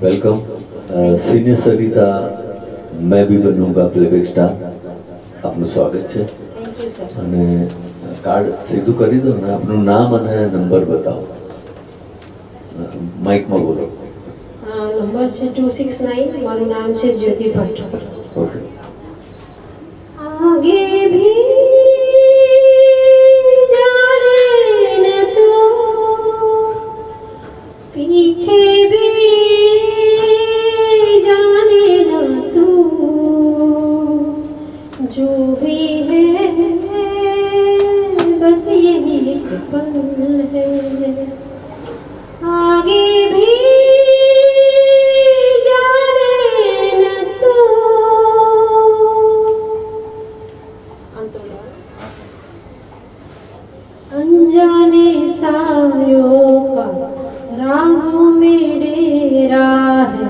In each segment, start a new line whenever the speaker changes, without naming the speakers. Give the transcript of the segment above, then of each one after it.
Welcome senior Sarita મેં બી બનूंगा playback star આપનું સ્વાગત છે અને કાર્ડ સીધું કરી દો ને આપનું નામ અને નંબર બતાવો માઇકમાં બોલો
નંબર છે ટુ સિક્સ નાઇન મારું નામ છે જ્યોતિ ભટ્ટ
ઓકે
अनजाने राहों में डेरा है।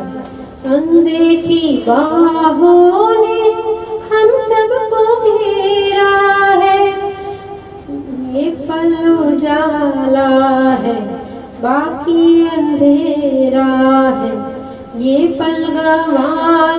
अनदेखी बाहों ने हम सबको घेरा है। ये पल उजाला है, बाकी अंधेरा है। ये पल गवाना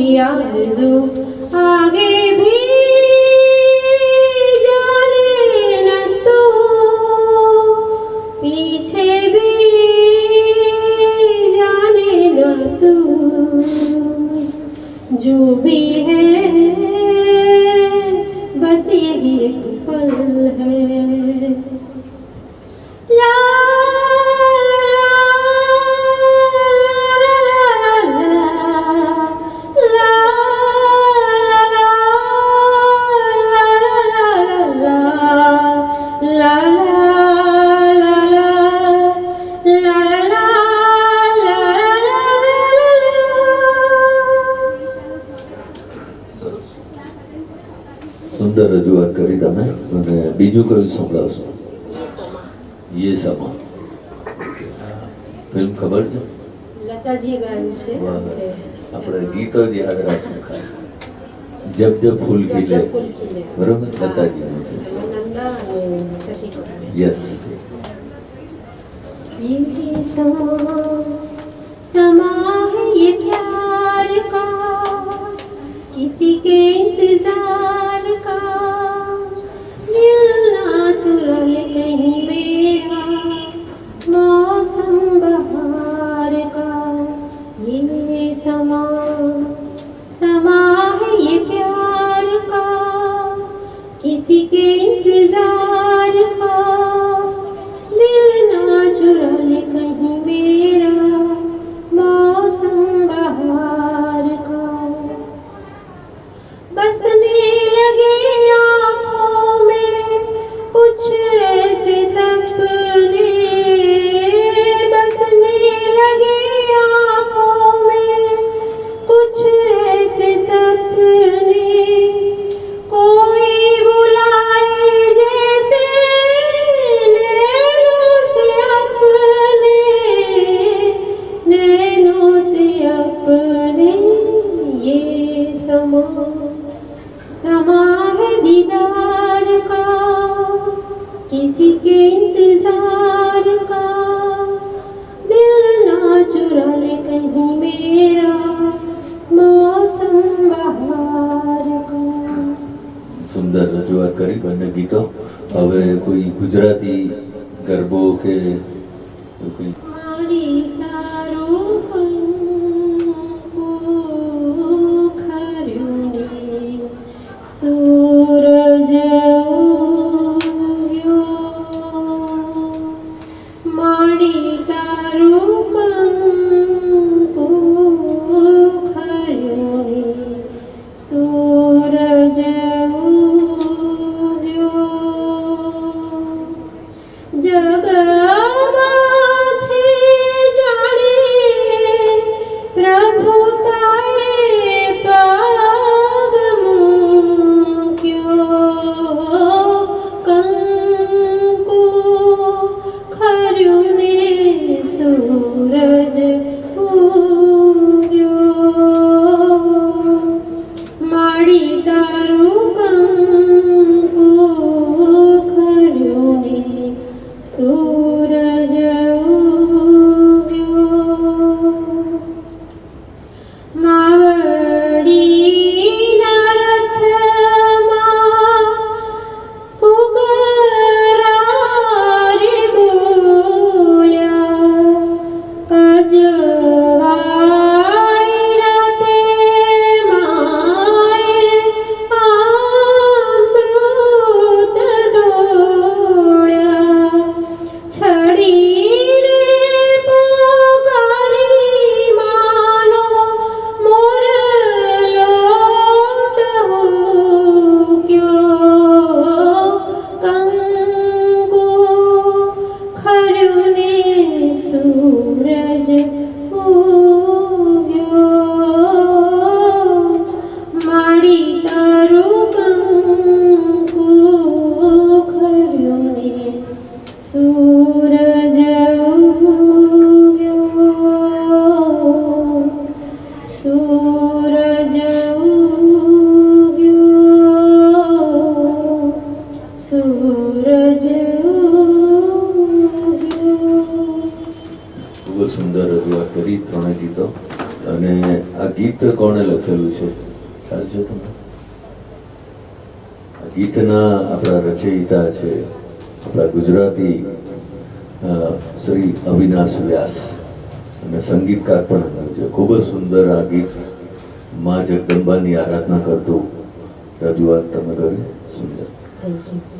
we
are resumed again. તમે અને બીજું કયું સંભળાવશો યે સમા ફિલ્મ ખબર છે
લતાજી ગાયું છે
વાહ. આપણે ગીતો જ યાદ રાખવું ખાલી જબ જબ ફૂલ
જબ
ખીલે
જબ ફૂલ ખીલે.
બરોબર
હા.
લતાજીનું છે
નંદા અને શશી કપૂર
યસ
ये समा समा है ये प्यार का किसी के इंतजार समा समा है ये प्यार का। किसी के इंतज़ार
સુંદર રજૂઆત કરી બંને ગીતો. હવે કોઈ ગુજરાતી ગરબો કે કંઈ
azul.
સુંદર રજૂઆત કરી ત્રણે ગીતો. અને આ ગીત કોણે લખેલું છે? ખ્યાલ છે તમને? ગીતના આપણા રચયિતા છે, આપણા ગુજરાતી શ્રી અવિનાશ વ્યાસ. અને સંગીતકાર પણ છે. ખૂબ જ સુંદર આ ગીતમાં જગદંબાની આરાધના કરતું રજૂઆત તમે કરી. સુંદર.
Thank you